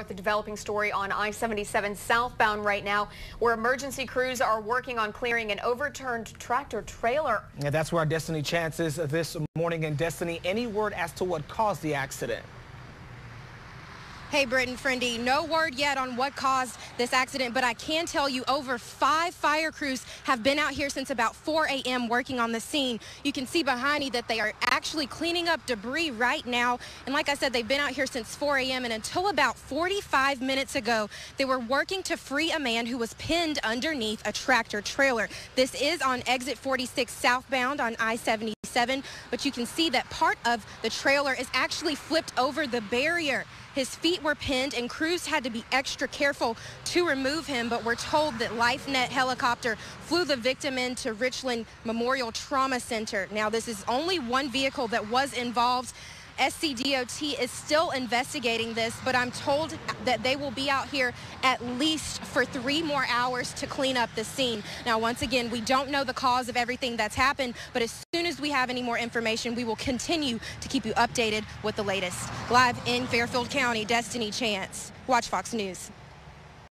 With the developing story on I-77 southbound right now, where emergency crews are working on clearing an overturned tractor trailer. Yeah, that's where our Destiny Chance is this morning. And Destiny, any word as to what caused the accident? Hey, Britton Friendy, no word yet on what caused this accident, but I can tell you over five fire crews have been out here since about 4 a.m. working on the scene. You can see behind me that they are actually cleaning up debris right now. And like I said, they've been out here since 4 a.m. and until about 45 minutes ago, they were working to free a man who was pinned underneath a tractor trailer. This is on exit 46 southbound on I-77, but you can see that part of the trailer is actually flipped over the barrier. His feet were pinned and crews had to be extra careful to remove him, but we're told that LifeNet helicopter flew the victim into Richland Memorial Trauma Center. Now, this is only one vehicle that was involved. SCDOT is still investigating this, but I'm told that they will be out here at least for three more hours to clean up the scene. Now, once again, we don't know the cause of everything that's happened, but as soon as we have any more information, we will continue to keep you updated with the latest. Live in Fairfield County, Destiny Chance. WACH Fox News.